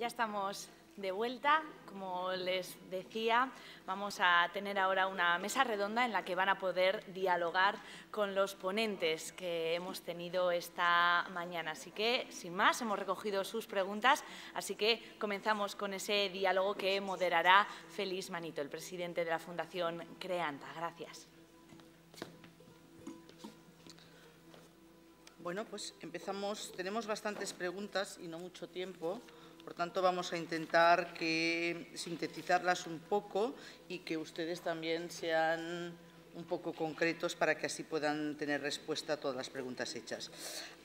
Ya estamos de vuelta. Como les decía, vamos a tener ahora una mesa redonda en la que van a poder dialogar con los ponentes que hemos tenido esta mañana. Así que, sin más, hemos recogido sus preguntas, así que comenzamos con ese diálogo que moderará Félix Manito, el presidente de la Fundación Creanta. Gracias. Bueno, pues empezamos. Tenemos bastantes preguntas y no mucho tiempo. Por tanto, vamos a intentar sintetizarlas un poco y que ustedes también sean un poco concretos para que así puedan tener respuesta a todas las preguntas hechas.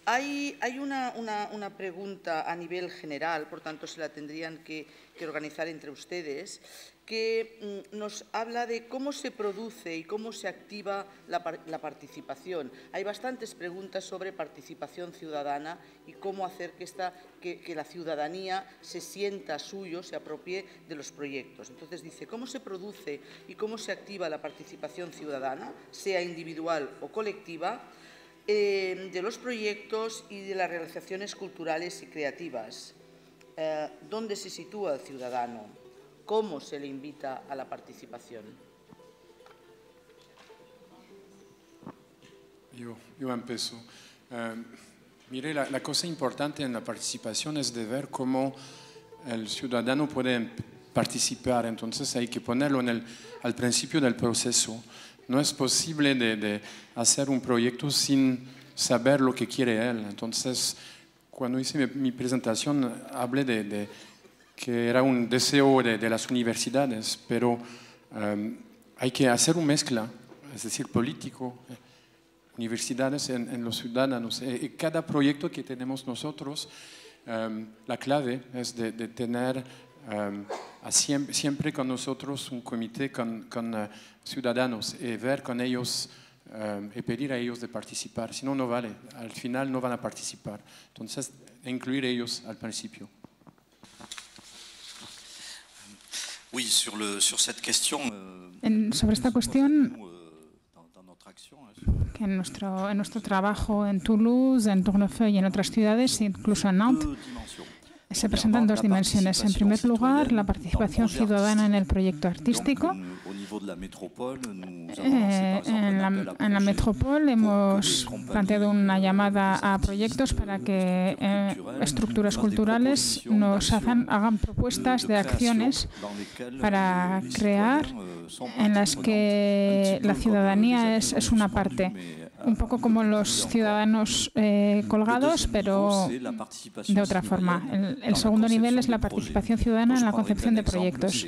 Hay, una, pregunta a nivel general, por tanto, se la tendrían que organizar entre ustedes, que mm, nos habla de cómo se produce y cómo se activa la, participación. Hay bastantes preguntas sobre participación ciudadana y cómo hacer que, que, la ciudadanía se sienta suyo, se apropie de los proyectos. Entonces dice, ¿cómo se produce y cómo se activa la participación ciudadana, sea individual o colectiva, eh, de los proyectos y de las realizaciones culturales y creativas? Eh, ¿Dónde se sitúa el ciudadano? cómo se le invita a la participación. Yo, yo empiezo. Eh, mire, la, cosa importante en la participación es de ver cómo el ciudadano puede participar. Entonces hay que ponerlo en el, al principio del proceso. No es posible de, hacer un proyecto sin saber lo que quiere él. Entonces, cuando hice mi, presentación, hablé de que era un deseo de, las universidades, pero em, hay que hacer una mezcla, es decir, político, universidades en, los ciudadanos. Eh, y cada proyecto que tenemos nosotros, em, la clave es de, tener em, siempre, con nosotros un comité con, eh, ciudadanos y ver con ellos y pedir a ellos de participar. Si no, no vale. Al final no van a participar. Entonces, incluir ellos al principio. Euh, sobre esta cuestión, que en nuestro, en nuestro trabajo en Toulouse, en Tournefeuille y en otras ciudades, incluso en Nantes, se presentan dos dimensiones. En primer lugar, la participación ciudadana en el proyecto artístico. Eh, en, la, metrópole hemos planteado una llamada a proyectos para que eh, estructuras culturales nos hagan, propuestas de acciones para crear en las que la ciudadanía es una parte un poco como los ciudadanos eh, colgados, pero de otra forma. El, segundo nivel es la participación ciudadana en la concepción de proyectos.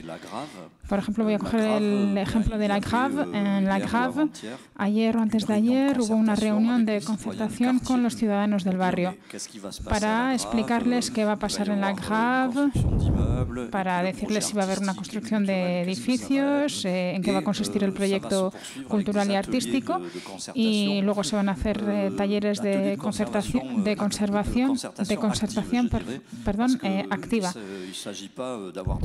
Por ejemplo, voy a coger el ejemplo de la GRAV. En la GRAV, ayer o antes de ayer, hubo una reunión de concertación con los ciudadanos del barrio para explicarles qué va a pasar en la GRAV, para decirles si va a haber una construcción de edificios, eh, en qué va a consistir el proyecto cultural y artístico y luego se van a hacer eh, talleres de concertación, de conservación, de concertación, perdón, eh, activa.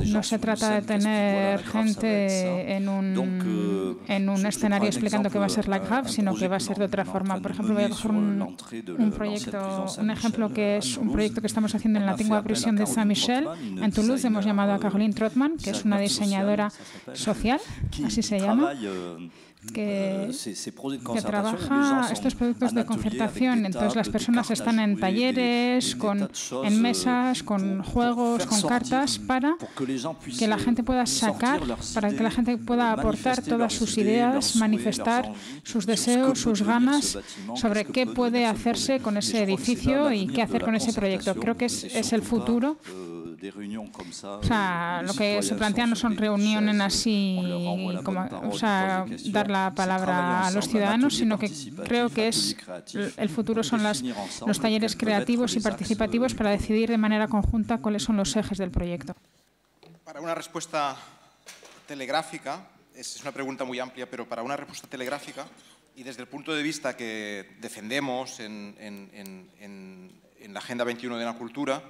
No se trata de tener gente en un, en un escenario explicando qué va a ser la GAF, sino que va a ser de otra forma. Por ejemplo, voy a coger un, un proyecto, un ejemplo que es un proyecto que estamos haciendo en la antigua prisión de Saint-Michel, en Toulouse. Hemos llamado a Caroline Trotman, que es una diseñadora social, así se llama que, trabaja estos productos de concertación. Entonces las personas están en talleres, con, en mesas, con juegos, con cartas, para que la gente pueda sacar, para que la gente pueda aportar todas sus ideas, manifestar sus deseos, sus ganas sobre qué puede hacerse con ese edificio y qué hacer con ese proyecto. Creo que es el futuro. O sea, lo que se plantea no son reuniones así, como, o sea, dar la palabra a los ciudadanos, sino que creo que es el futuro son las, los talleres creativos y participativos para decidir de manera conjunta cuáles son los ejes del proyecto. Para una respuesta telegráfica, es una pregunta muy amplia, pero para una respuesta telegráfica y desde el punto de vista que defendemos en, en, en, en la Agenda 21 de la Cultura,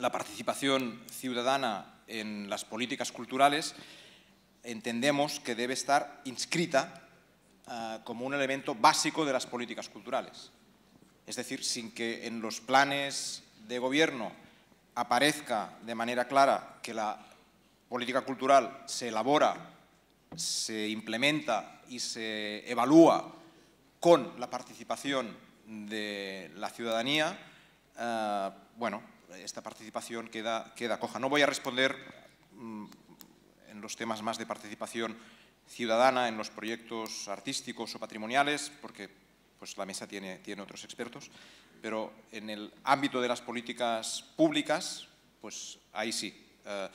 la participación ciudadana en las políticas culturales entendemos que debe estar inscrita ah, como un elemento básico de las políticas culturales. Es decir, sin que en los planes de gobierno aparezca de manera clara que la política cultural se elabora, se implementa y se evalúa con la participación de la ciudadanía, eh, bueno, esta participación queda, queda coja. No voy a responder mm, en los temas más de participación ciudadana en los proyectos artísticos o patrimoniales, porque pues, la mesa tiene, tiene otros expertos, pero en el ámbito de las políticas públicas, pues ahí sí. Eh,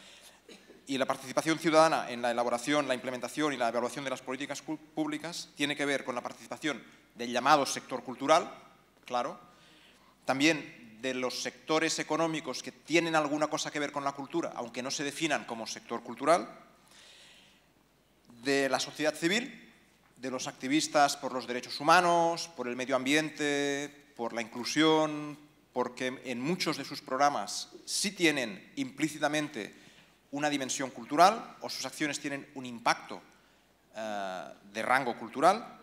y la participación ciudadana en la elaboración, la implementación y la evaluación de las políticas públicas tiene que ver con la participación del llamado sector cultural, claro, también de los sectores económicos que tienen alguna cosa que ver con la cultura, aunque no se definan como sector cultural, de la sociedad civil, de los activistas por los derechos humanos, por el medio ambiente, por la inclusión, porque en muchos de sus programas sí tienen implícitamente una dimensión cultural o sus acciones tienen un impacto eh, de rango cultural.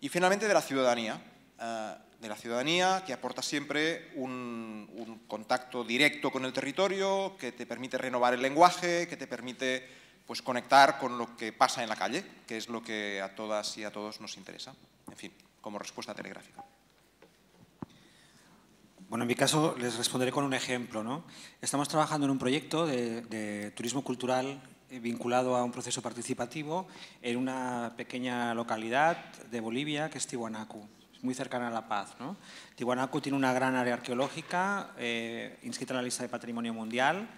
Y finalmente de la ciudadanía, eh, de la ciudadanía que aporta siempre un, contacto directo con el territorio, que te permite renovar el lenguaje, que te permite pues conectar con lo que pasa en la calle, que es lo que a todas y a todos nos interesa. En fin, como respuesta telegráfica. Bueno, en mi caso les responderé con un ejemplo. ¿no? Estamos trabajando en un proyecto de, turismo cultural eh, vinculado a un proceso participativo en una pequeña localidad de Bolivia que es Tiwanaku, muy cercana a La Paz. ¿no? Tiwanaku tiene una gran área arqueológica eh, inscrita en la lista de Patrimonio Mundial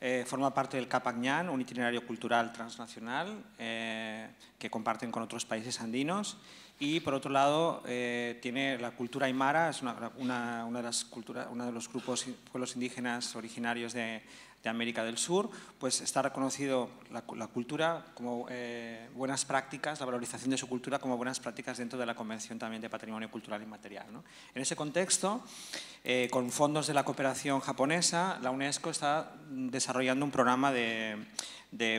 eh, forma parte del Capagñán, un itinerario cultural transnacional eh, que comparten con otros países andinos. Y por otro lado, eh, tiene la cultura aymara, es una, de las uno de los grupos pueblos indígenas originarios de, de América del Sur, pues está reconocido la, cultura como eh, buenas prácticas, la valorización de su cultura como buenas prácticas dentro de la Convención también de Patrimonio Cultural Inmaterial. ¿no? En ese contexto, eh, con fondos de la cooperación japonesa, la UNESCO está desarrollando un programa de,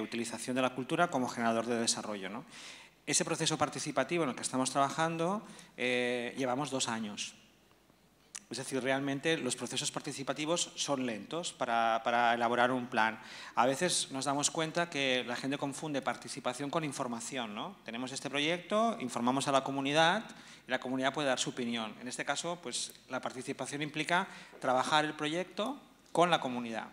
utilización de la cultura como generador de desarrollo. Ese proceso participativo en el que estamos trabajando eh, llevamos dos años. Es decir, realmente los procesos participativos son lentos para, elaborar un plan. A veces nos damos cuenta que la gente confunde participación con información. ¿no? Tenemos este proyecto, informamos a la comunidad y la comunidad puede dar su opinión. En este caso, pues, la participación implica trabajar el proyecto con la comunidad.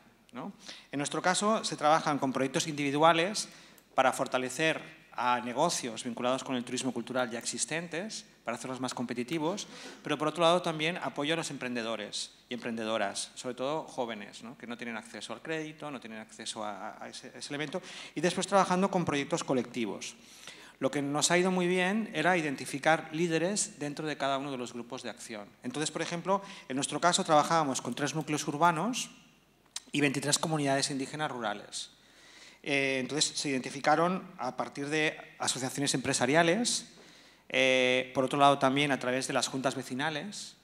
En nuestro caso, se trabajan con proyectos individuales para fortalecer a negocios vinculados con el turismo cultural ya existentes, para hacerlos más competitivos, pero por otro lado también apoyo a los emprendedores y emprendedoras, sobre todo jóvenes, que no tienen acceso al crédito, no tienen acceso a, ese, elemento, y después trabajando con proyectos colectivos. Lo que nos ha ido muy bien era identificar líderes dentro de cada uno de los grupos de acción. Entonces, por ejemplo, en nuestro caso trabajábamos con tres núcleos urbanos y 23 comunidades indígenas rurales. Eh, entonces se identificaron a partir de asociaciones empresariales, eh, por otro lado también a través de las juntas vecinales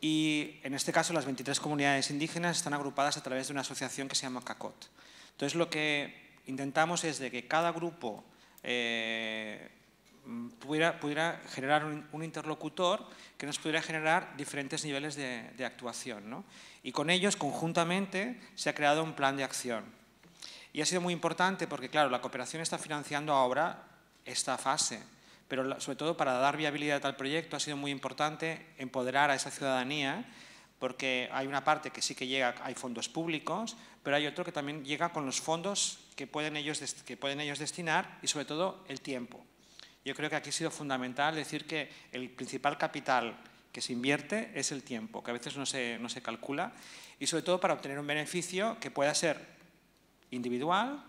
y en este caso las 23 comunidades indígenas están agrupadas a través de una asociación que se llama CACOT. Entonces lo que intentamos es de que cada grupo eh, pudiera, generar un, interlocutor que nos pudiera generar diferentes niveles de, de actuación. ¿no? Y con ellos, conjuntamente, se ha creado un plan de acción. Y ha sido muy importante porque, claro, la cooperación está financiando ahora esta fase pero sobre todo para dar viabilidad al proyecto ha sido muy importante empoderar a esa ciudadanía porque hay una parte que sí que llega, hay fondos públicos, pero hay otro que también llega con los fondos que pueden ellos, que pueden ellos destinar y sobre todo el tiempo. Yo creo que aquí ha sido fundamental decir que el principal capital que se invierte es el tiempo, que a veces no se, no se calcula, y sobre todo para obtener un beneficio que pueda ser individual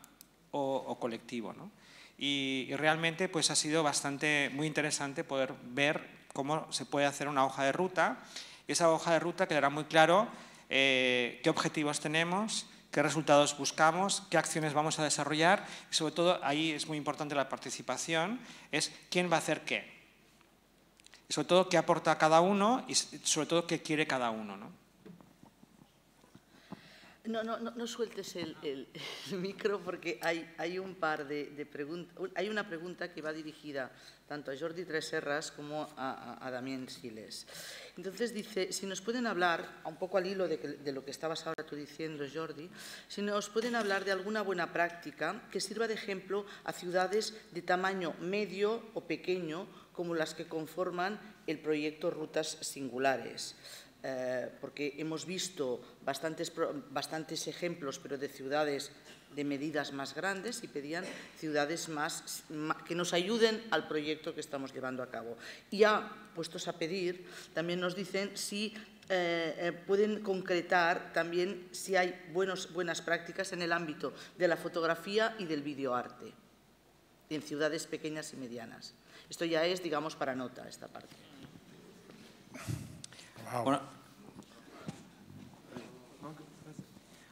o, colectivo. ¿no? Y, realmente pues ha sido bastante muy interesante poder ver cómo se puede hacer una hoja de ruta. Y esa hoja de ruta quedará muy claro eh, qué objetivos tenemos, qué resultados buscamos, qué acciones vamos a desarrollar y sobre todo ahí es muy importante la participación, es quién va a hacer qué. Y sobre todo qué aporta cada uno y sobre todo qué quiere cada uno. ¿no? No, no, no, sueltes el, micro porque hay, un par de, preguntas. Hay una pregunta que va dirigida tanto a Jordi Treserras como a, a, Damián Siles. Entonces dice, si nos pueden hablar, un poco al hilo de, de, lo que estabas ahora tú diciendo, Jordi, si nos pueden hablar de alguna buena práctica que sirva de ejemplo a ciudades de tamaño medio o pequeño como las que conforman el proyecto Rutas Singulares. Eh, porque hemos visto bastantes, bastantes ejemplos, pero de ciudades de medidas más grandes y pedían ciudades más, que nos ayuden al proyecto que estamos llevando a cabo. Y ya puestos a pedir, también nos dicen si eh, eh, pueden concretar también si hay buenos, buenas prácticas en el ámbito de la fotografía y del videoarte en ciudades pequeñas y medianas. Esto ya es, digamos, para nota esta parte.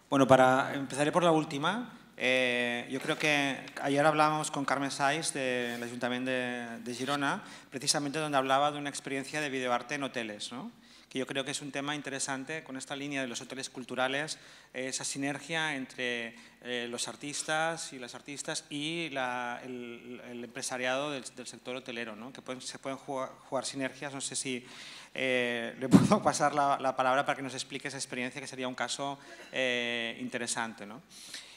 Bueno, para empezaré por la última. Eh, yo creo que ayer hablábamos con Carmen Saiz del Ayuntamiento de, Girona, precisamente donde hablaba de una experiencia de videoarte en hoteles, ¿no? que yo creo que es un tema interesante con esta línea de los hoteles culturales, esa sinergia entre eh, los artistas y las artistas y el, empresariado del, sector hotelero, ¿no? que se pueden jugar, sinergias. No sé si eh, le puedo pasar la, palabra para que nos explique esa experiencia, que sería un caso eh, interesante. ¿no?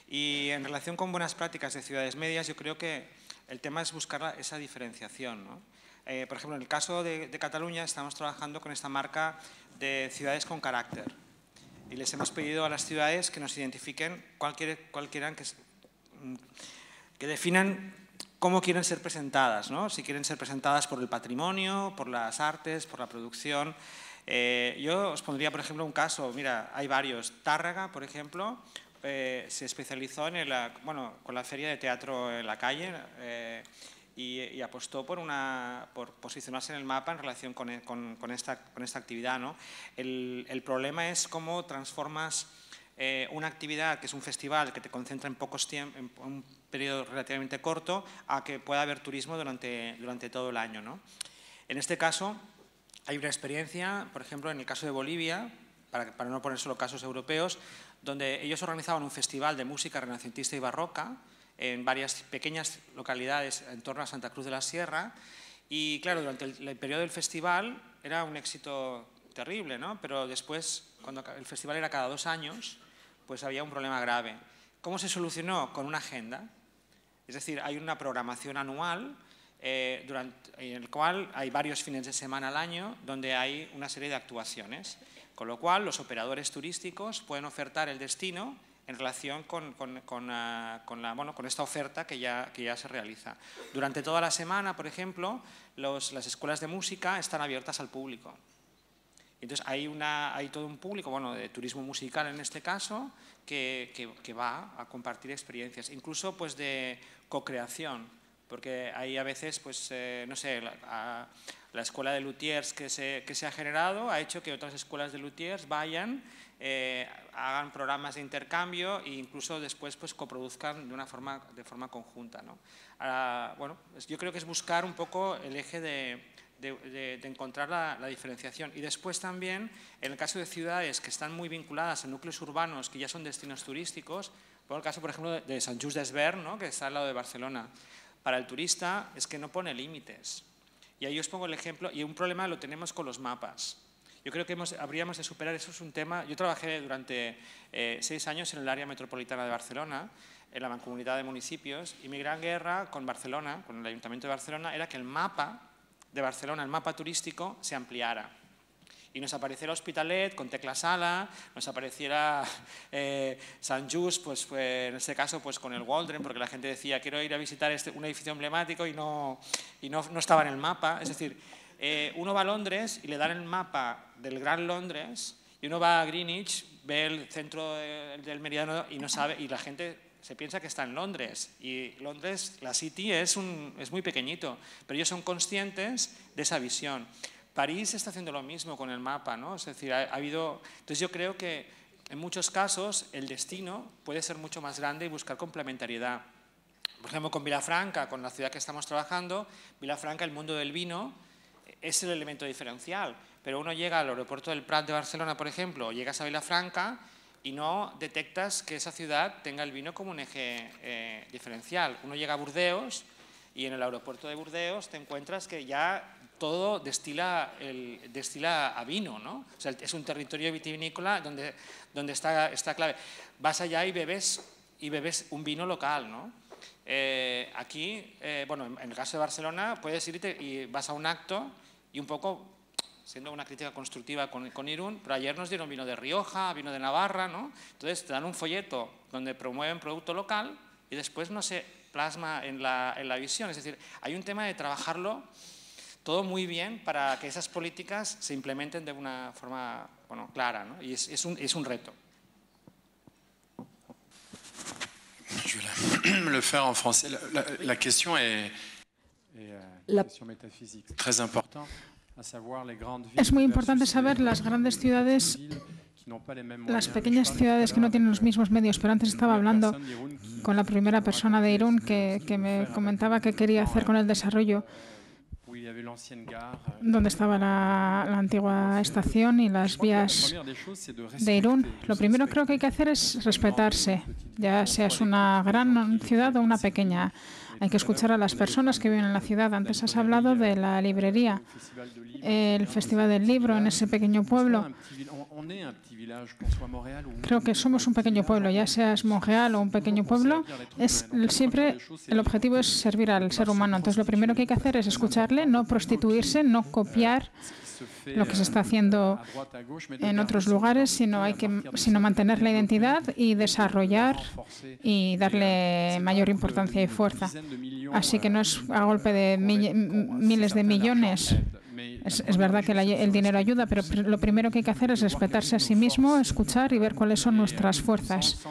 Y en relación con buenas prácticas de ciudades medias, yo creo que el tema es buscar esa diferenciación. ¿no? Eh, por ejemplo, en el caso de, Cataluña estamos trabajando con esta marca de ciudades con carácter y les hemos pedido a las ciudades que nos identifiquen cuál, quieran que, mm, que definan cómo quieren ser presentadas, ¿no? si quieren ser presentadas por el patrimonio, por las artes, por la producción. Eh, yo os pondría, por ejemplo, un caso, mira, hay varios. Tárraga, por ejemplo, eh, se especializó en el, bueno, con la feria de teatro en la calle y, apostó por, una, por posicionarse en el mapa en relación con, con, esta, con esta, actividad. ¿no? El, el, problema es cómo transformas eh, una actividad que es un festival que te concentra en pocos tiempos, periodo relativamente corto, a que pueda haber turismo durante, durante todo el año. ¿no? En este caso, hay una experiencia, por ejemplo, en el caso de Bolivia, para, no poner solo casos europeos, donde ellos organizaban un festival de música renacentista y barroca, en varias pequeñas localidades en torno a Santa Cruz de la Sierra. Y claro, durante el, periodo del festival era un éxito terrible, ¿no? pero después, cuando el festival era cada dos años, pues había un problema grave. ¿Cómo se solucionó? Con una agenda. Es decir, hay una programación anual eh, en el cual hay varios fines de semana al año donde hay una serie de actuaciones, con lo cual los operadores turísticos pueden ofertar el destino en relación con, ah, la, bueno, con esta oferta que ya, que ya se realiza. Durante toda la semana, por ejemplo, las escuelas de música están abiertas al público. Entonces hay, una, hay todo un público, bueno, de turismo musical en este caso, que, que, va a compartir experiencias, incluso pues de co-creación, porque hay a veces, pues, eh, no sé, la, la, escuela de luthiers que se, que se ha generado ha hecho que otras escuelas de luthiers vayan eh, hagan programas de intercambio e incluso después pues, coproduzcan de, una forma, de forma conjunta. ¿no? bueno, yo creo que es buscar un poco el eje de, de, encontrar la, diferenciación. Y después también, en el caso de ciudades que están muy vinculadas a núcleos urbanos, que ya son destinos turísticos, por el caso, por ejemplo, de Sant Just desvern, ¿no? que está al lado de Barcelona, para el turista es que no pone límites. Y ahí os pongo el ejemplo, y un problema lo tenemos con los mapas. Yo creo que habríamos de superar, eso es un tema, yo trabajé durante eh, seis años en el área metropolitana de Barcelona, en la mancomunidad de municipios, y mi gran guerra con Barcelona, con el Ayuntamiento de Barcelona, era que el mapa de Barcelona, el mapa turístico, se ampliara. Y nos apareciera Hospitalet con tecla sala, nos apareciera eh, San Just, pues, en este caso pues, con el Waldron, porque la gente decía quiero ir a visitar este, un edificio emblemático y, no, y no, no estaba en el mapa. Es decir, eh, uno va a Londres y le dan el mapa del Gran Londres y uno va a Greenwich, ve el centro del meridiano y no sabe, y la gente se piensa que está en Londres. Y Londres, la City, es, muy pequeñito, pero ellos son conscientes de esa visión. París está haciendo lo mismo con el mapa, ¿no? Es decir, ha, habido... Entonces yo creo que en muchos casos el destino puede ser mucho más grande y buscar complementariedad. Por ejemplo, con Vilafranca, con la ciudad que estamos trabajando, Vilafranca, el mundo del vino, es el elemento diferencial. Pero uno llega al aeropuerto del Prat de Barcelona, por ejemplo, o llegas a Vilafranca, y no detectas que esa ciudad tenga el vino como un eje eh, diferencial. Uno llega a Burdeos y en el aeropuerto de Burdeos te encuentras que ya todo destila, el, destila a vino, ¿no? O sea, es un territorio vitivinícola donde, donde está, está clave. Vas allá y bebes, y bebes un vino local, ¿no? Eh, aquí, eh, bueno, en el caso de Barcelona, puedes ir y, vas a un acto y un poco, siendo una crítica constructiva con, con, Irún, pero ayer nos dieron vino de Rioja, vino de Navarra, ¿no? Entonces te dan un folleto donde promueven producto local y después no se plasma en la, en la visión. Es decir, hay un tema de trabajarlo todo muy bien para que esas políticas se implementen de una forma bueno, clara, ¿no? y es, es, un, es un reto. Je vais le faire en français. La, la, la question est, est euh, la question métaphysique très importante, Es muy importante saber las grandes ciudades las pequeñas ciudades que no tienen los mismos medios, pero antes estaba hablando con la primera persona de Irún que, que me comentaba que quería hacer con el desarrollo donde estaba la, la, antigua estación y las vías de Irún. Lo primero creo que hay que hacer es respetarse, ya seas una gran ciudad o una pequeña. Hay que escuchar a las personas que viven en la ciudad. Antes has hablado de la librería, el Festival del Libro en ese pequeño pueblo. Creo que somos un pequeño pueblo, ya seas Montreal o un pequeño pueblo, es siempre el objetivo es servir al ser humano. Entonces lo primero que hay que hacer es escucharle, no prostituirse, no copiar lo que se está haciendo en otros lugares, sino hay que sino mantener la identidad y desarrollar y darle mayor importancia y fuerza. Así que no es a golpe de miles de millones es, verdad que el dinero ayuda, pero lo primero que hay que hacer es respetarse a sí mismo, escuchar y ver cuáles son nuestras fuerzas.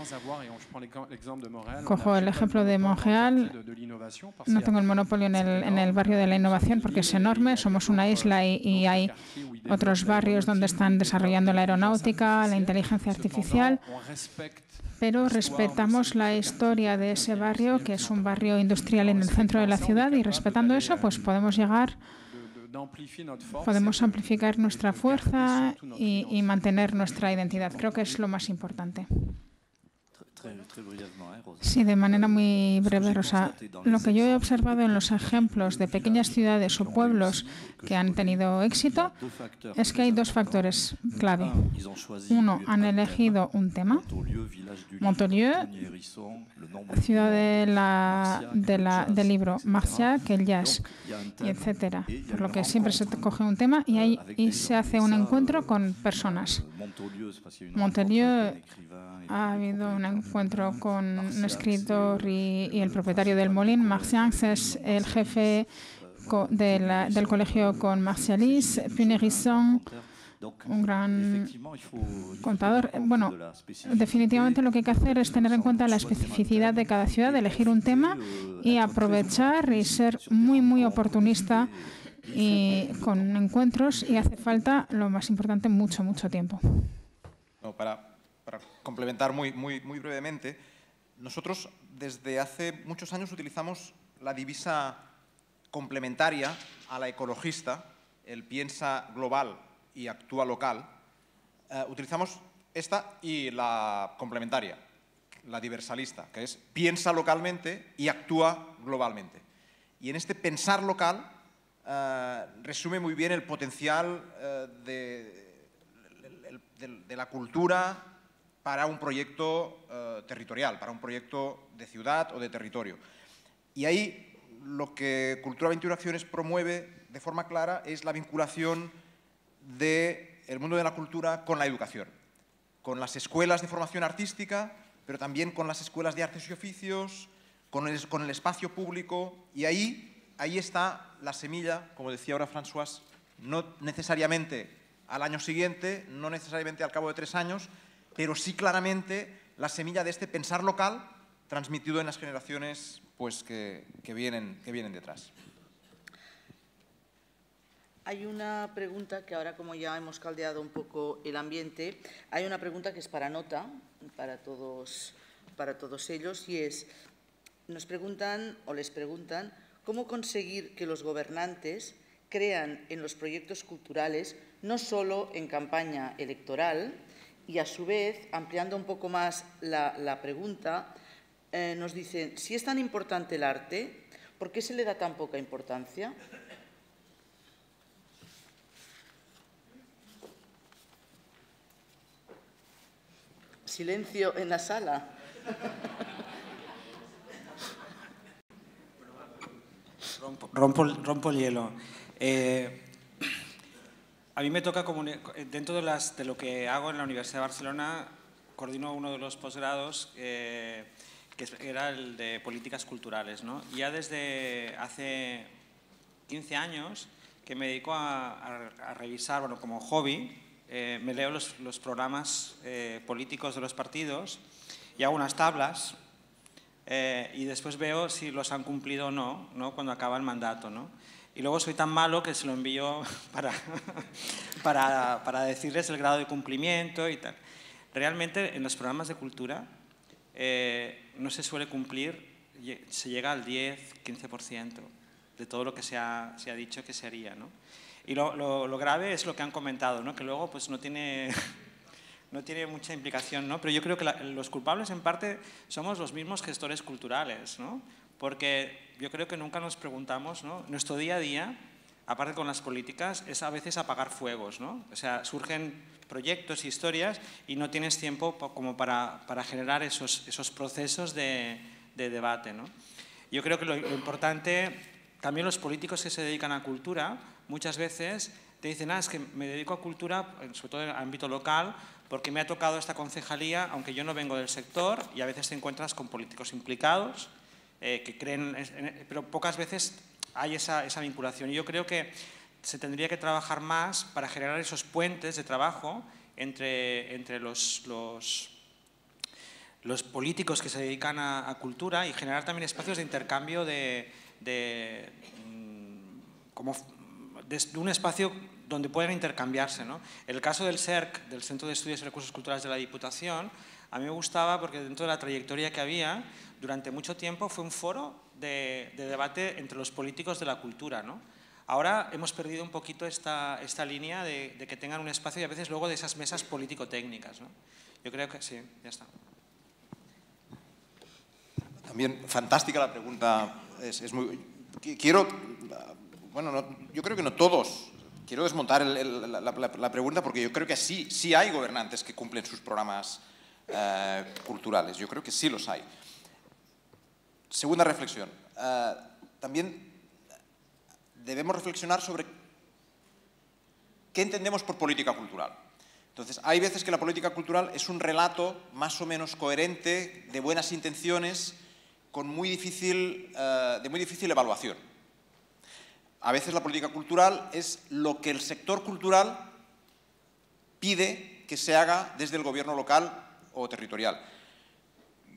Cojo el ejemplo de Montreal. No tengo el monopolio en el, en el barrio de la innovación porque es enorme. Somos una isla y, y hay otros barrios donde están desarrollando la aeronáutica, la inteligencia artificial pero respetamos la historia de ese barrio, que es un barrio industrial en el centro de la ciudad, y respetando eso, pues podemos llegar podemos amplificar nuestra fuerza y, y mantener nuestra identidad. Creo que es lo más importante. Sí, de manera muy breve, Rosa. Lo que yo he observado en los ejemplos de pequeñas ciudades o pueblos que han tenido éxito es que hay dos factores clave. Uno, han elegido un tema. Montolieu, ciudad de la, de la, del libro Marciac, el jazz, etcétera. Por lo que siempre se coge un tema y, hay, y se hace un encuentro con personas. Montelieu ha habido un encuentro con un escritor y, el propietario del Molin. Marciax es el jefe de la, del colegio con Marcialis. Punerisson, un gran contador. Bueno, definitivamente lo que hay que hacer es tener en cuenta la especificidad de cada ciudad, elegir un tema y aprovechar y ser muy, muy oportunista y con encuentros y hace falta, lo más importante, mucho, mucho tiempo. No, para para complementar muy, muy, muy brevemente, nosotros desde hace muchos años utilizamos la divisa complementaria a la ecologista, el piensa global y actúa local. Eh, utilizamos esta y la complementaria, la diversalista, que es piensa localmente y actúa globalmente. Y en este pensar local eh, resume muy bien el potencial eh, de, de, la cultura, para un proyecto territorial, para un proyecto de ciudad o de territorio. Y ahí lo que Cultura 21 Acciones promueve de forma clara es la vinculación del de mundo de la cultura con la educación, con las escuelas de formación artística, pero también con las escuelas de artes y oficios, con el, con el espacio público, y ahí, ahí está la semilla, como decía ahora François, no necesariamente al año siguiente, no necesariamente al cabo de tres años, pero sí claramente la semilla de este pensar local transmitido en las generaciones pues, que, vienen, que vienen detrás. Hay una pregunta que ahora, como ya hemos caldeado un poco el ambiente, hay una pregunta que es para nota, para todos, para todos ellos, y es, nos preguntan o les preguntan cómo conseguir que los gobernantes crean en los proyectos culturales no solo en campaña electoral, Y a su vez, ampliando un poco más la, pregunta, eh, nos dicen, si es tan importante el arte, ¿por qué se le da tan poca importancia? Silencio en la sala. Rompo, el hielo. Eh, a mí me toca, dentro de, las, de, lo que hago en la Universidad de Barcelona, coordino uno de los posgrados eh, que era el de políticas culturales. ¿no? Ya desde hace 15 años que me dedico a, revisar, bueno, como hobby, eh, me leo los, los programas políticos de los partidos y hago unas tablas eh, y después veo si los han cumplido o no, ¿no? cuando acaba el mandato. ¿no? Y luego soy tan malo que se lo envío para, para, para, decirles el grado de cumplimiento y tal. Realmente en los programas de cultura eh, no se suele cumplir, se llega al 10, 15% de todo lo que se ha, se ha dicho que se haría. ¿no? Y lo, lo, grave es lo que han comentado, ¿no? que luego pues, no tiene no tiene mucha implicación, ¿no? Pero yo creo que los culpables en parte somos los mismos gestores culturales, ¿no? Porque yo creo que nunca nos preguntamos, ¿no? Nuestro día a día, aparte con las políticas, es a veces apagar fuegos, ¿no? O sea, surgen proyectos, historias y no tienes tiempo como para, para generar esos, esos procesos de, de, debate, ¿no? Yo creo que lo, lo importante, también los políticos que se dedican a cultura, muchas veces te dicen, ah, es que me dedico a cultura, sobre todo en el ámbito local, porque me ha tocado esta concejalía, aunque yo no vengo del sector, y a veces te encuentras con políticos implicados, eh, que creen, pero pocas veces hay esa, esa vinculación. Y yo creo que se tendría que trabajar más para generar esos puentes de trabajo entre, entre los, los, los políticos que se dedican a, cultura y generar también espacios de intercambio de, de, mm, como, de un espacio donde pueden intercambiarse. ¿no? El caso del CERC, del Centro de Estudios y Recursos Culturales de la Diputación, a mí me gustaba porque dentro de la trayectoria que había, durante mucho tiempo fue un foro de, debate entre los políticos de la cultura. ¿no? Ahora hemos perdido un poquito esta, esta línea de, que tengan un espacio y a veces luego de esas mesas político-técnicas. ¿no? Yo creo que sí, ya está. También fantástica la pregunta. Es, muy, quiero, bueno, yo creo que no todos quiero desmontar la, pregunta porque yo creo que sí, sí hay gobernantes que cumplen sus programas eh, culturales. Yo creo que sí los hay. Segunda reflexión. Eh, también debemos reflexionar sobre qué entendemos por política cultural. Entonces, hay veces que la política cultural es un relato más o menos coherente, de buenas intenciones, con muy difícil, eh, de muy difícil evaluación. A veces la política cultural es lo que el sector cultural pide que se haga desde el gobierno local o territorial.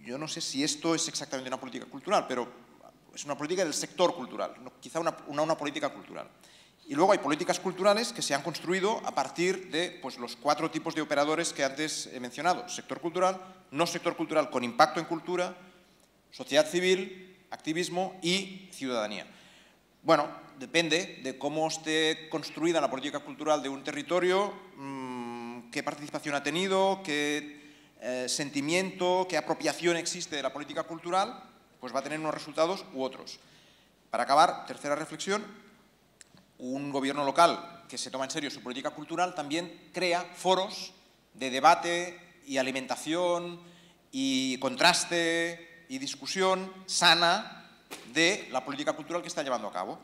Yo no sé si esto es exactamente una política cultural, pero es una política del sector cultural, quizá una, política cultural. Y luego hay políticas culturales que se han construido a partir de pues, los cuatro tipos de operadores que antes he mencionado. Sector cultural, no sector cultural con impacto en cultura, sociedad civil, activismo y ciudadanía. Bueno, depende de cómo esté construida la política cultural de un territorio, mm, qué participación ha tenido, qué eh, sentimiento, qué apropiación existe de la política cultural, pues va a tener unos resultados u otros. Para acabar, tercera reflexión, un gobierno local que se toma en serio su política cultural también crea foros de debate y alimentación y contraste y discusión sana de la política cultural que está llevando a cabo.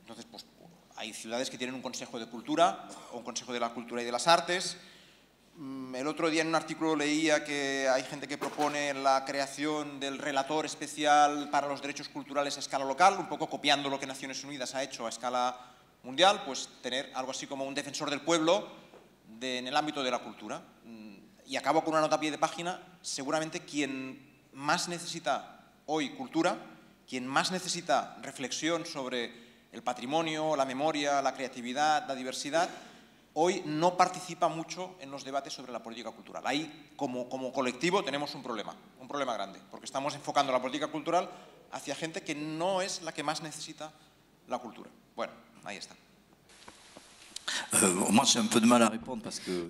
Entonces, pues, hay ciudades que tienen un Consejo de Cultura o un Consejo de la Cultura y de las Artes. Mm, el otro día en un artículo leía que hay gente que propone la creación del relator especial para los derechos culturales a escala local, un poco copiando lo que Naciones Unidas ha hecho a escala mundial, pues tener algo así como un defensor del pueblo en el ámbito de la cultura. Mm, y acabo con una nota a pie de página, seguramente quien más necesita hoy cultura quien más necesita reflexión sobre el patrimonio, la memoria, la creatividad, la diversidad, hoy no participa mucho en los debates sobre la política cultural. Ahí, como, como colectivo, tenemos un problema, un problema grande, porque estamos enfocando la política cultural hacia gente que no es la que más necesita la cultura. Bueno, ahí está.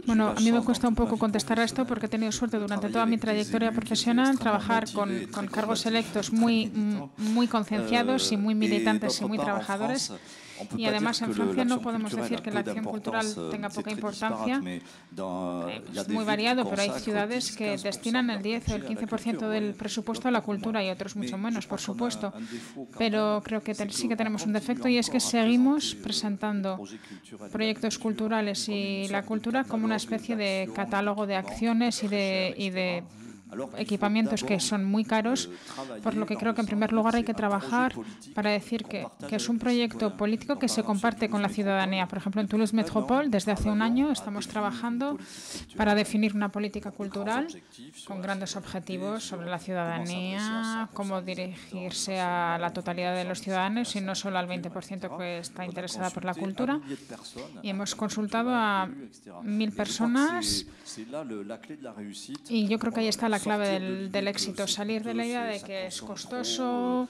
Bueno, a mí me cuesta un poco contestar a esto porque he tenido suerte durante toda mi trayectoria profesional trabajar con, con cargos electos muy, muy concienciados y muy militantes y muy trabajadores y además en Francia no podemos decir que la acción cultural tenga poca importancia. Eh, es muy variado, pero hay ciudades que destinan el 10 o el 15% del presupuesto a la cultura y otros mucho menos, por supuesto. Pero creo que sí que tenemos un defecto y es que seguimos presentando proyectos culturales y la cultura como una especie de catálogo de acciones y de, y de equipamientos que son muy caros, por lo que creo que en primer lugar hay que trabajar para decir que, que, es un proyecto político que se comparte con la ciudadanía. Por ejemplo, en Toulouse Métropole, desde hace un año, estamos trabajando para definir una política cultural con grandes objetivos sobre la ciudadanía, cómo dirigirse a la totalidad de los ciudadanos y no solo al 20% que está interesada por la cultura. Y hemos consultado a mil personas y yo creo que ahí está la clave del, del, éxito, salir de la idea de que es costoso,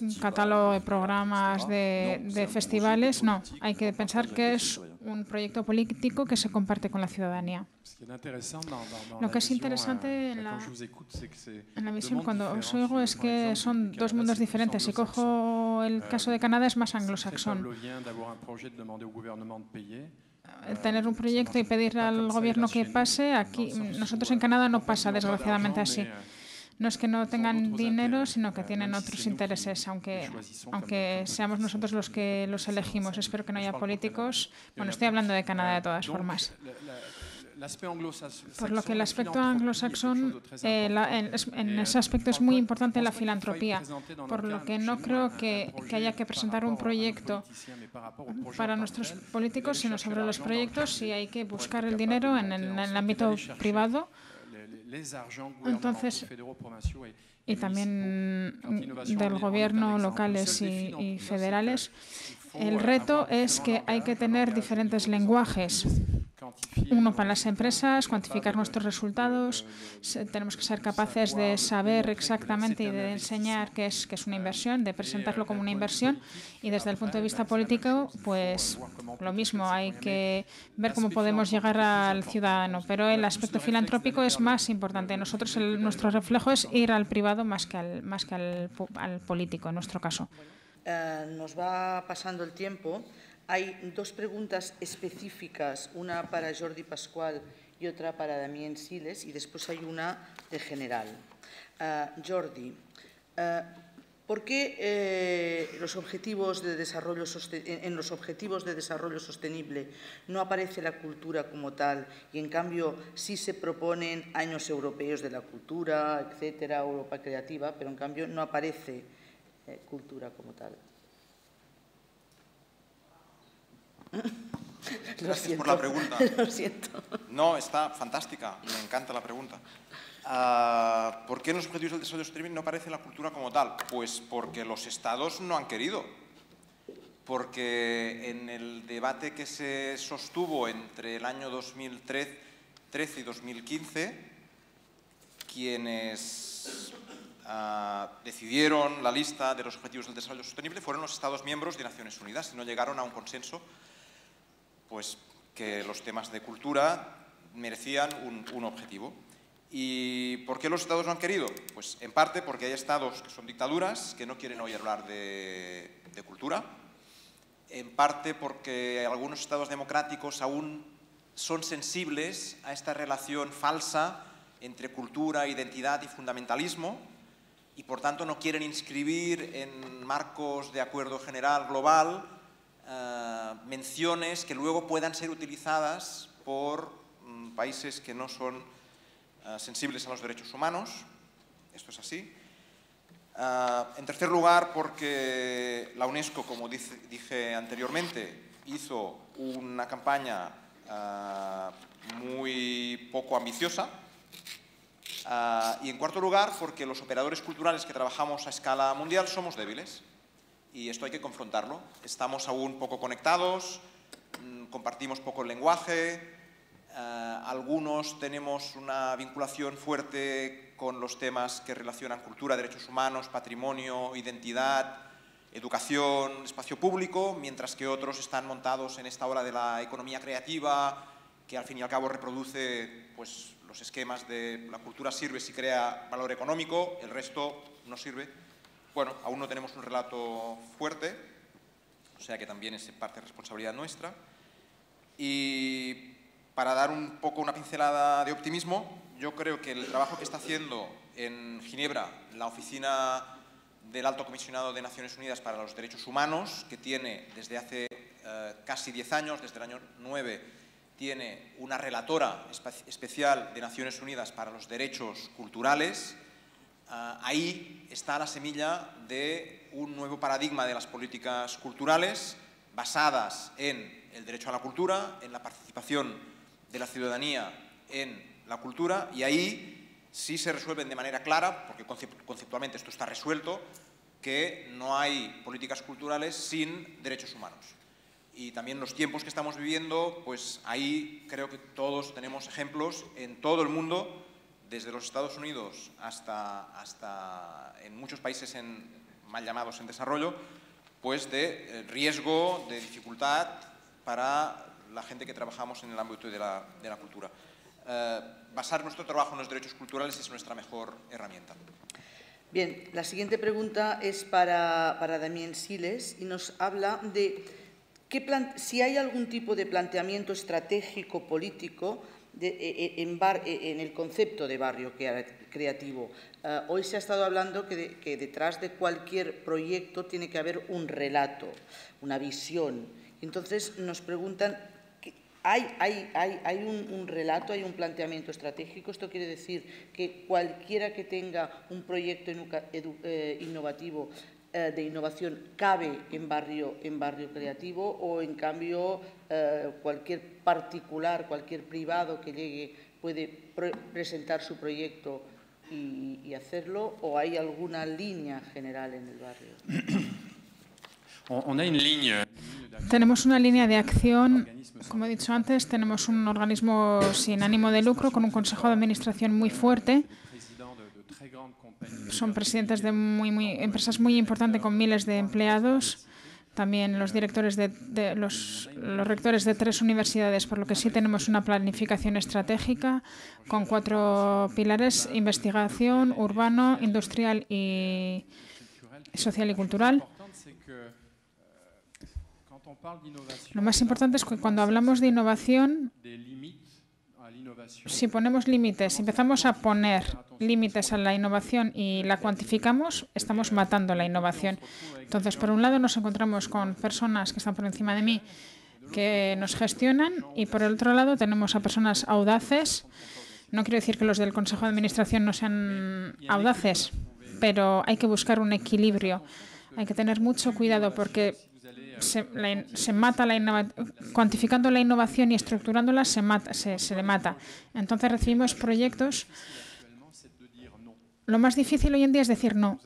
un catálogo de programas de, de festivales. No, hay que pensar que es un proyecto político que se comparte con la ciudadanía. Lo que es interesante en la, en la visión cuando os oigo es que son dos mundos diferentes. Si cojo el caso de Canadá es más anglosaxón tener un proyecto y pedir al gobierno que pase, aquí nosotros en Canadá no pasa desgraciadamente así. No es que no tengan dinero, sino que tienen otros intereses, aunque, aunque seamos nosotros los que los elegimos. Espero que no haya políticos. Bueno, estoy hablando de Canadá de todas formas. Por lo que el aspecto anglosaxón, eh, en, ese aspecto es muy importante la filantropía, por lo que no creo que, que, haya que presentar un proyecto para nuestros políticos, sino sobre los proyectos y hay que buscar el dinero en, en el ámbito privado. Entonces, y también del gobierno locales y, y federales, el reto es que hay que tener diferentes lenguajes uno para las empresas, cuantificar nuestros resultados. Tenemos que ser capaces de saber exactamente y de enseñar qué es, qué es una inversión, de presentarlo como una inversión. Y desde el punto de vista político, pues lo mismo, hay que ver cómo podemos llegar al ciudadano. Pero el aspecto filantrópico es más importante. Nosotros, nuestro reflejo es ir al privado más que al, más que al, al político, en nuestro caso. Eh, nos va pasando el tiempo. Hay dos preguntas específicas, una para Jordi Pascual y otra para Damián Siles, y después hay una de general. Uh, Jordi, uh, ¿por qué eh, los objetivos de desarrollo en los objetivos de desarrollo sostenible no aparece la cultura como tal y en cambio sí se proponen años europeos de la cultura, etcétera, Europa creativa, pero en cambio no aparece eh, cultura como tal? Gracias por la pregunta. Lo siento. No, está fantástica, me encanta la pregunta. Uh, ¿Por qué en los objetivos del desarrollo sostenible no aparece la cultura como tal? Pues porque los estados no han querido. Porque en el debate que se sostuvo entre el año 2013 y 2015, quienes uh, decidieron la lista de los objetivos del desarrollo sostenible fueron los Estados miembros de Naciones Unidas y no llegaron a un consenso pues, que los temas de cultura merecían un, objetivo. ¿Y por qué los estados no han querido? Pues en parte porque hay estados que son dictaduras, que no quieren oír hablar de, cultura, en parte porque algunos estados democráticos aún son sensibles a esta relación falsa entre cultura, identidad y fundamentalismo y por tanto no quieren inscribir en marcos de acuerdo general global eh, menciones que luego puedan ser utilizadas por mm, países que no son eh, sensibles a los derechos humanos. Esto es así. Eh, en tercer lugar, porque la UNESCO, como dije anteriormente, hizo una campaña muy poco ambiciosa. Y en cuarto lugar, porque los operadores culturales que trabajamos a escala mundial somos débiles y esto hay que confrontarlo. Estamos aún poco conectados, mm, compartimos poco el lenguaje, eh, algunos tenemos una vinculación fuerte con los temas que relacionan cultura, derechos humanos, patrimonio, identidad, educación, espacio público, mientras que otros están montados en esta ola de la economía creativa, que al fin y al cabo reproduce pues, los esquemas de la cultura sirve si crea valor económico, el resto no sirve. Bueno, aún no tenemos un relato fuerte, o sea que también es parte de responsabilidad nuestra. Y para dar un poco una pincelada de optimismo, yo creo que el trabajo que está haciendo en Ginebra la Oficina del Alto Comisionado de Naciones Unidas para los Derechos Humanos, que tiene desde hace eh, casi 10 años, desde el año 9, tiene una relatora especial de Naciones Unidas para los Derechos Culturales. Eh, ahí está la semilla de un nuevo paradigma de las políticas culturales basadas en el derecho a la cultura, en la participación de la ciudadanía en la cultura y ahí sí se resuelven de manera clara, porque conceptualmente esto está resuelto, que no hay políticas culturales sin derechos humanos. Y también los tiempos que estamos viviendo, pues ahí creo que todos tenemos ejemplos en todo el mundo, desde los Estados Unidos hasta, hasta en muchos países mal llamados en desarrollo, pues de eh, riesgo, de dificultad para la gente que trabajamos en el ámbito de la, de la cultura. Eh, basar nuestro trabajo en los derechos culturales es nuestra mejor herramienta. Bien, la siguiente pregunta es para, para Damián Siles y nos habla de si hay algún tipo de planteamiento estratégico político e, e, e, en, el concepto de barrio creativo. Uh, hoy se ha estado hablando que, de, que detrás de cualquier proyecto tiene que haber un relato, una visión. Entonces nos preguntan hay, un, relato, hay un planteamiento estratégico. Esto quiere decir que cualquiera que tenga un proyecto eh, innovativo eh, de innovación cabe en barrio, en barrio creativo o, en cambio, eh, cualquier particular, cualquier privado que llegue puede pre presentar su proyecto y, y hacerlo o hay alguna línea general en el barrio. Tenemos una línea de acción, como he dicho antes, tenemos un organismo sin ánimo de lucro con un consejo de administración muy fuerte. Son presidentes de muy, muy, empresas muy importantes con miles de empleados. También los directores de, de los, los, rectores de tres universidades, por lo que sí tenemos una planificación estratégica con cuatro pilares: investigación, urbano, industrial y social y cultural. Lo más importante es que cuando hablamos de innovación, si ponemos límites, si empezamos a poner límites a la innovación y la cuantificamos, estamos matando la innovación. Entonces, por un lado nos encontramos con personas que están por encima de mí que nos gestionan y por el otro lado tenemos a personas audaces. No quiero decir que los del Consejo de Administración no sean audaces, pero hay que buscar un equilibrio. Hay que tener mucho cuidado porque se, mata la cuantificando la innovación y estructurándola se mata, se, se le mata. Entonces recibimos proyectos. Lo más difícil hoy en día es decir no.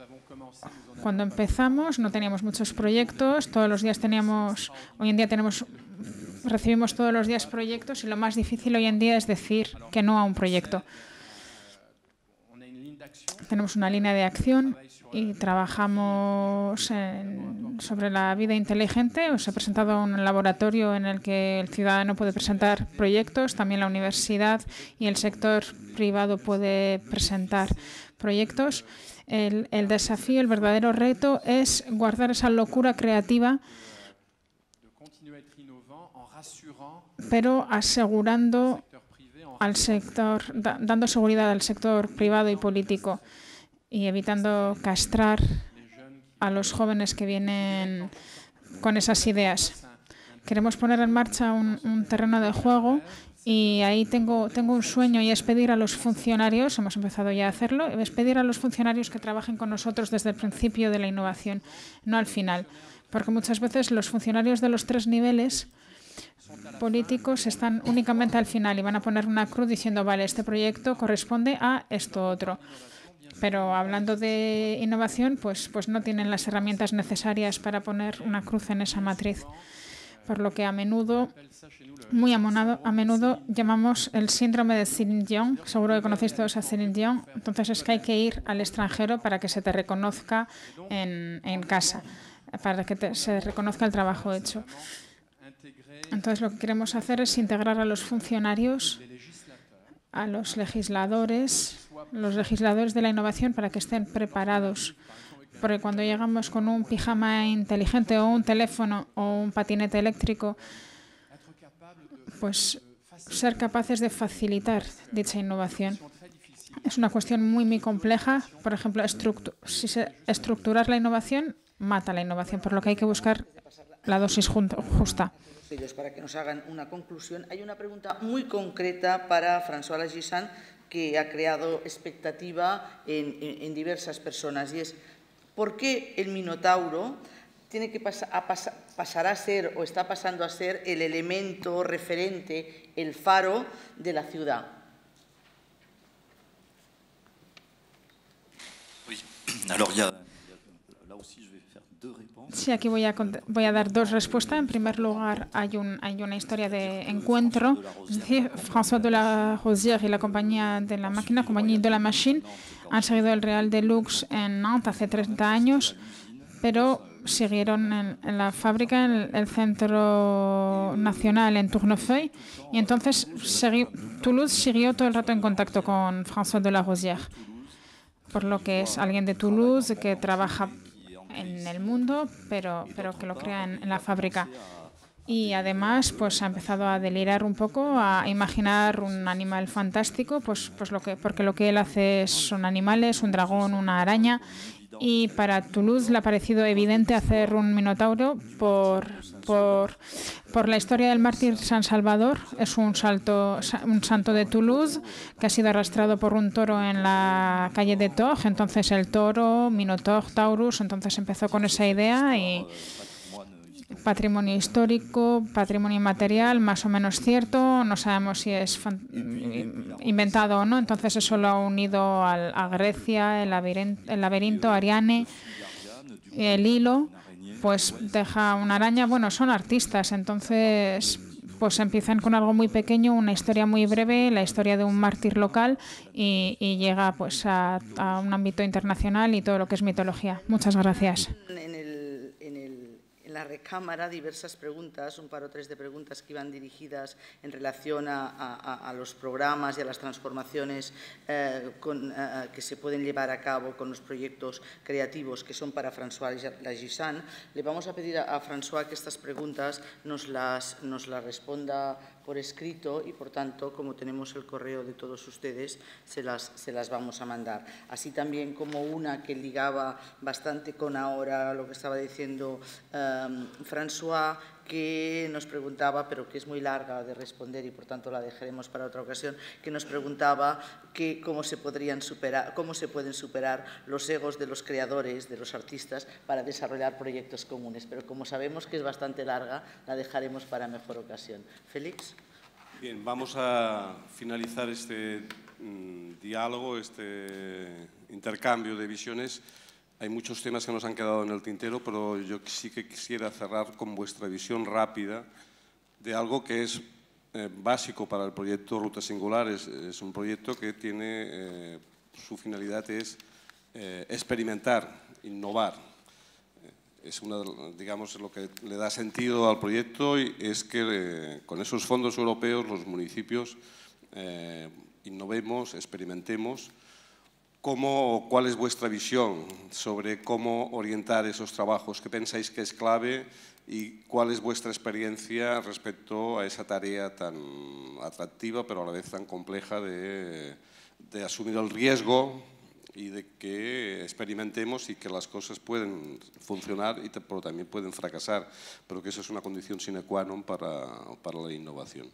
Cuando empezamos no teníamos muchos proyectos, todos los días teníamos, hoy en día tenemos, recibimos todos los días proyectos y lo más difícil hoy en día es decir que no a un proyecto. Tenemos una línea de acción y trabajamos sobre la vida inteligente. Os he presentado un laboratorio en el que el ciudadano puede presentar proyectos, también la universidad y el sector privado puede presentar proyectos. El desafío, el verdadero reto es guardar esa locura creativa, pero asegurando al sector, dando seguridad al sector privado y político y evitando castrar a los jóvenes que vienen con esas ideas. Queremos poner en marcha un, terreno de juego y ahí tengo, tengo un sueño y es pedir a los funcionarios, hemos empezado ya a hacerlo, es pedir a los funcionarios que trabajen con nosotros desde el principio de la innovación, no al final. Porque muchas veces los funcionarios de los tres niveles políticos están únicamente al final y van a poner una cruz diciendo, vale, este proyecto corresponde a esto otro pero hablando de innovación, pues, pues no tienen las herramientas necesarias para poner una cruz en esa matriz. Por lo que a menudo, muy a menudo, a menudo llamamos el síndrome de Céline Dion. Seguro que conocéis todos a Céline Dion. Entonces es que hay que ir al extranjero para que se te reconozca en, en casa. para que se reconozca el trabajo hecho. Entonces, lo que queremos hacer es integrar a los funcionarios, a los legisladores, los legisladores de la innovación para que estén preparados. Porque cuando llegamos con un pijama inteligente o un teléfono o un patinete eléctrico, pues ser capaces de facilitar dicha innovación. Es una cuestión muy, muy compleja. Por ejemplo, si se estructurar la innovación mata la innovación, por lo que hay que buscar la dosis justa. Para que nos hagan una conclusión, hay una pregunta muy concreta para François Lagissan que ha creado expectativa en, diversas personas y es ¿por qué el Minotauro tiene que pasar a, pasar a ser o está pasando a ser el elemento referente, el faro de la ciudad? Sí, aquí voy a, voy a dar dos respuestas. En primer lugar, hay, un, hay una historia de encuentro. François de la Rosière y la compañía de la máquina, compañía de la machine, han seguido el Real Deluxe en Nantes hace 30 años, pero siguieron en, la fábrica, en el, Centro Nacional en Tournefeuille, y entonces Toulouse siguió todo el rato en contacto con François de la Rosière, por lo que es alguien de Toulouse que trabaja en el mundo, pero, pero que lo crea en, la fábrica. Y además, pues ha empezado a delirar un poco, a imaginar un animal fantástico, pues, pues lo que, porque lo que él hace son animales, un dragón, una araña, y para Toulouse le ha parecido evidente hacer un minotauro por, por, por la historia del mártir San Salvador. Es un, salto, un santo de Toulouse que ha sido arrastrado por un toro en la calle de Tog. Entonces el toro, Minotaur, Taurus, entonces empezó con esa idea y patrimonio histórico, patrimonio inmaterial, más o menos cierto, no sabemos si es inventado o no, entonces eso lo ha unido a Grecia, el laberinto, Ariane, el hilo, pues deja una araña, bueno, son artistas, entonces pues empiezan con algo muy pequeño, una historia muy breve, la historia de un mártir local y, llega pues a, a, un ámbito internacional y todo lo que es mitología. Muchas gracias en la recámara diversas preguntas, un par o tres de preguntas que iban dirigidas en relación a, los programas y a las transformaciones eh, eh, que se pueden llevar a cabo con los proyectos creativos que son para François Lagissan. Le vamos a pedir a, François que estas preguntas nos las, nos las responda por escrito y, por tanto, como tenemos el correo de todos ustedes, se las, se las vamos a mandar. Así también como una que ligaba bastante con ahora lo que estaba diciendo um, François, que nos preguntaba, pero que es muy larga de responder y por tanto la dejaremos para otra ocasión, que nos preguntaba que cómo se podrían superar, cómo se pueden superar los egos de los creadores, de los artistas, para desarrollar proyectos comunes. Pero como sabemos que es bastante larga, la dejaremos para mejor ocasión. Félix. Bien, vamos a finalizar este mm, diálogo, este intercambio de visiones hay muchos temas que nos han quedado en el tintero, pero yo sí que quisiera cerrar con vuestra visión rápida de algo que es eh, básico para el proyecto Rutas Singulares. Es un proyecto que tiene, eh, su finalidad es eh, experimentar, innovar. Es una, digamos, lo que le da sentido al proyecto y es que con esos fondos europeos los municipios innovemos, experimentemos ¿Cómo, ¿Cuál es vuestra visión sobre cómo orientar esos trabajos? ¿Qué pensáis que es clave y cuál es vuestra experiencia respecto a esa tarea tan atractiva pero a la vez tan compleja de, asumir el riesgo y de que experimentemos y que las cosas pueden funcionar y también pueden fracasar, pero que eso es una condición sine qua non para la innovación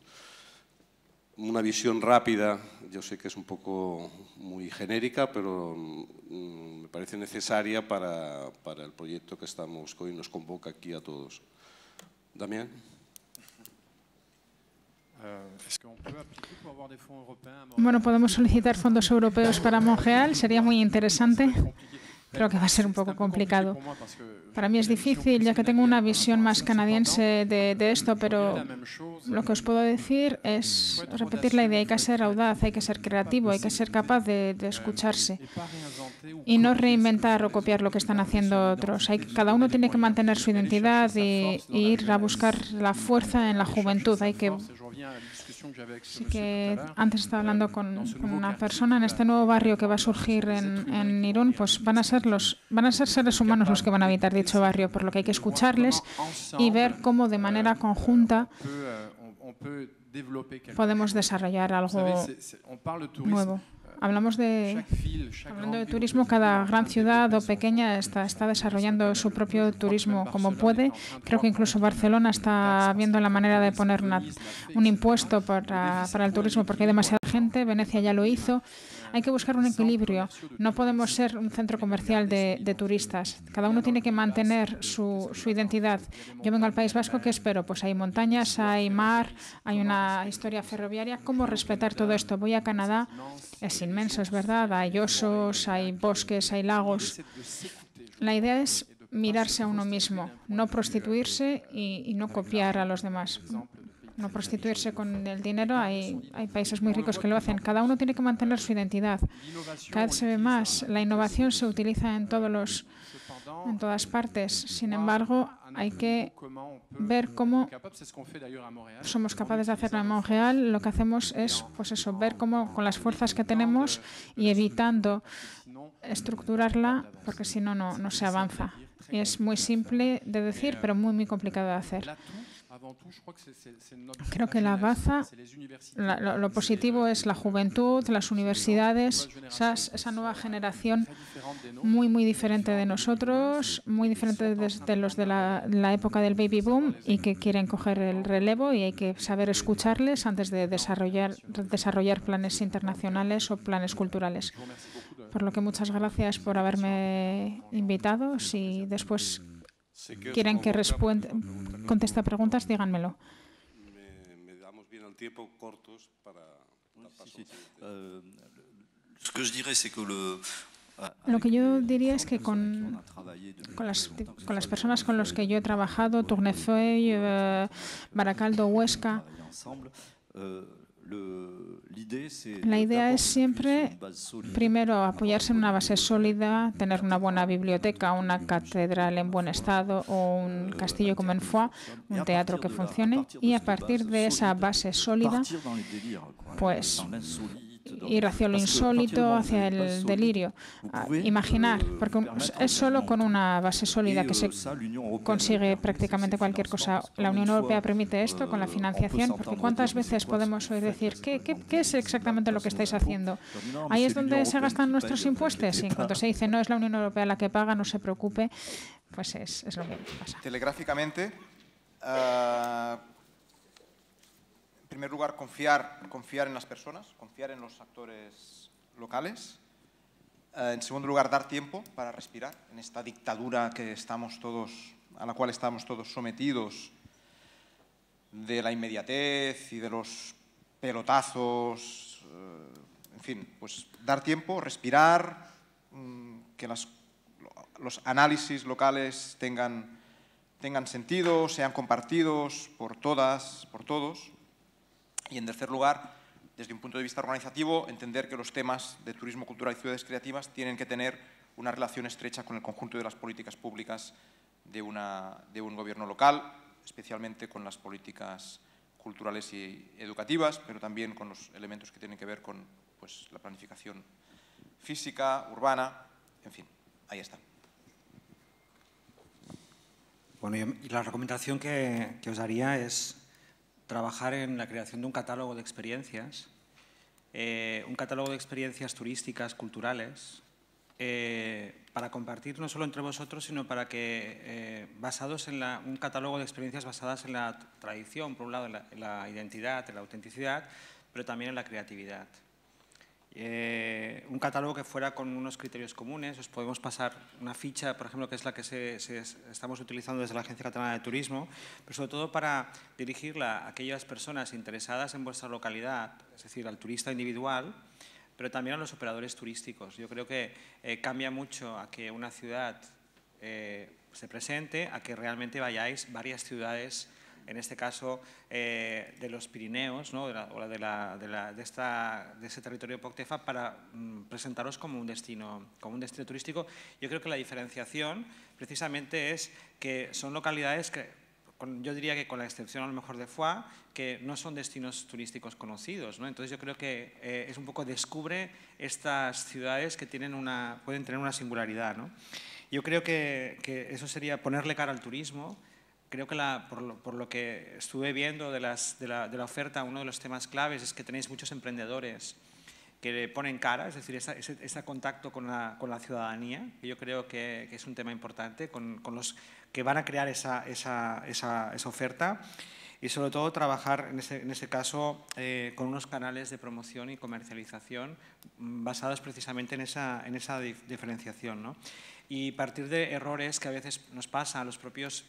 una visión rápida, yo sé que es un poco muy genérica, pero mm, me parece necesaria para, para, el proyecto que estamos hoy nos convoca aquí a todos. Damián. Bueno, podemos solicitar fondos europeos para Montreal, sería muy interesante. Creo que va a ser un poco complicado. Para mí es difícil, ya que tengo una visión más canadiense de, de, esto, pero lo que os puedo decir es repetir la idea. Hay que ser audaz, hay que ser creativo, hay que ser capaz de, de escucharse y no reinventar o copiar lo que están haciendo otros. Hay, cada uno tiene que mantener su identidad y, y ir a buscar la fuerza en la juventud. Hay que Así que antes estaba hablando con, con, una persona en este nuevo barrio que va a surgir en, en, Irún, pues van a ser los van a ser seres humanos los que van a habitar dicho barrio, por lo que hay que escucharles y ver cómo de manera conjunta podemos desarrollar algo nuevo. Hablamos de, hablando de turismo, cada gran ciudad o pequeña está, está desarrollando su propio turismo como puede. Creo que incluso Barcelona está viendo la manera de poner una, un impuesto para, para el turismo porque hay demasiada gente. Venecia ya lo hizo. Hay que buscar un equilibrio. No podemos ser un centro comercial de, turistas. Cada uno tiene que mantener su, identidad. Yo vengo al País Vasco, ¿qué espero? Pues hay montañas, hay mar, hay una historia ferroviaria. ¿Cómo respetar todo esto? Voy a Canadá, es inmenso, es verdad. Hay osos, hay bosques, hay lagos. La idea es mirarse a uno mismo, no prostituirse y no copiar a los demás no prostituirse con el dinero. Hay, hay países muy ricos que lo hacen. Cada uno tiene que mantener su identidad. Cada vez se ve más. La innovación se utiliza en todos los en todas partes. Sin embargo, hay que ver cómo somos capaces de hacerlo en Montreal. Lo que hacemos es, pues eso, ver cómo con las fuerzas que tenemos y evitando estructurarla, porque si no, no se avanza. Y es muy simple de decir, pero muy, muy complicado de hacer. Creo que la baza, la, lo, lo, positivo es la juventud, las universidades, esas, esa nueva generación muy, muy diferente de nosotros, muy diferente de, los de la, la, época del baby boom y que quieren coger el relevo y hay que saber escucharles antes de desarrollar, desarrollar planes internacionales o planes culturales. Por lo que muchas gracias por haberme invitado. Si después quieren que conteste preguntas, díganmelo. Me, me damos bien el tiempo cortos para... Lo que yo diría es que con, con, las, con las personas con las que yo he trabajado, Tournefeuille, eh, Baracaldo, Huesca, la idea es siempre, primero, apoyarse en una base sólida, tener una buena biblioteca, una catedral en buen estado o un castillo como en Foix, un teatro que funcione, y a partir de esa base sólida, pues ir hacia lo insólito, hacia el delirio. Imaginar, porque es solo con una base sólida que se consigue prácticamente cualquier cosa. La Unión Europea permite esto con la financiación, porque ¿cuántas veces podemos oír decir qué, qué, qué es exactamente lo que estáis haciendo? Ahí es donde se gastan nuestros impuestos y en cuanto se dice no es la Unión Europea la que paga, no se preocupe, pues es, es lo que pasa. Telegráficamente, uh en primer lugar, confiar, confiar en las personas, confiar en los actores locales. Eh, en segundo lugar, dar tiempo para respirar en esta dictadura que estamos todos, a la cual estamos todos sometidos, de la inmediatez y de los pelotazos, eh, en fin, pues dar tiempo, respirar, mmm, que los análisis locales tengan, tengan sentido, sean compartidos por todas, por todos. Y, en tercer lugar, desde un punto de vista organizativo, entender que los temas de turismo cultural y ciudades creativas tienen que tener una relación estrecha con el conjunto de las políticas públicas de, un gobierno local, especialmente con las políticas culturales y educativas, pero también con los elementos que tienen que ver con pues, la planificación física, urbana, en fin, ahí está. Bueno, y la recomendación que os daría es trabajar en la creación de un catálogo de experiencias, eh, un catálogo de experiencias turísticas, culturales, eh, para compartir no solo entre vosotros, sino para que, eh, basados en la, un catálogo de experiencias basadas en la tradición, por un lado la, en la identidad, en la autenticidad, pero también en la creatividad. Eh, un catálogo que fuera con unos criterios comunes. Os podemos pasar una ficha, por ejemplo, que es la que se, estamos utilizando desde la Agencia Catalana de Turismo, pero sobre todo para dirigirla a aquellas personas interesadas en vuestra localidad, es decir, al turista individual, pero también a los operadores turísticos. Yo creo que eh, cambia mucho a que una ciudad eh, se presente, a que realmente vayáis varias ciudades en este caso eh, de los Pirineos ¿no? o de, la, de, esta, de, ese territorio de Poctefa para mm, presentaros como un, destino, como un destino turístico. Yo creo que la diferenciación precisamente es que son localidades que, yo diría que con la excepción a lo mejor de Foix, que no son destinos turísticos conocidos. ¿no? Entonces yo creo que eh, es un poco descubre estas ciudades que tienen una, pueden tener una singularidad. ¿no? Yo creo que, que eso sería ponerle cara al turismo, Creo que por, lo, que estuve viendo de, las, de, la, de, la, oferta, uno de los temas claves es que tenéis muchos emprendedores que le ponen cara, es decir, ese, contacto con la, con la, ciudadanía, que yo creo que, es un tema importante, con, con, los que van a crear esa, esa, esa, oferta y sobre todo trabajar en ese, en ese caso eh, con unos canales de promoción y comercialización basados precisamente en esa, en esa diferenciación. ¿no? Y partir de errores que a veces nos pasa a los propios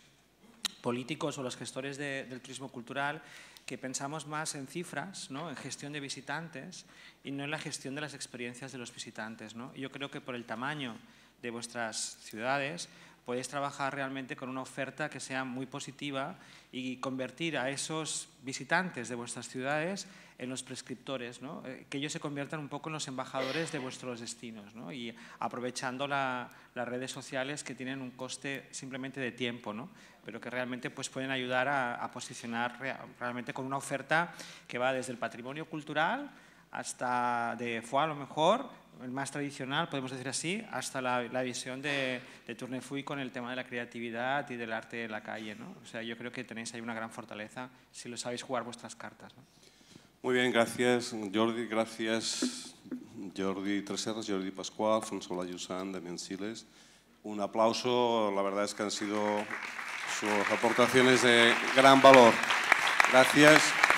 políticos o los gestores del turismo cultural que pensamos más en cifras, ¿no? en gestión de visitantes y no en la gestión de las experiencias de los visitantes. ¿no? Yo creo que por el tamaño de vuestras ciudades podéis trabajar realmente con una oferta que sea muy positiva y convertir a esos visitantes de vuestras ciudades en los prescriptores, ¿no? Eh, que ellos se conviertan un poco en los embajadores de vuestros destinos ¿no? y aprovechando las redes sociales que tienen un coste simplemente de tiempo, ¿no? pero que realmente pues, pueden ayudar a, posicionar realmente con una oferta que va desde el patrimonio cultural hasta de FOA a lo mejor, el más tradicional, podemos decir así, hasta la, visión de, de con el tema de la creatividad y del arte de la calle. ¿no? O sea, yo creo que tenéis ahí una gran fortaleza si lo sabéis jugar vuestras cartas. ¿no? Muy bien, gracias Jordi, gracias Jordi Treserras, Jordi Pascual, François Llayusán, Damián Siles. Un aplauso, la verdad es que han sido sus aportaciones de gran valor. Gracias.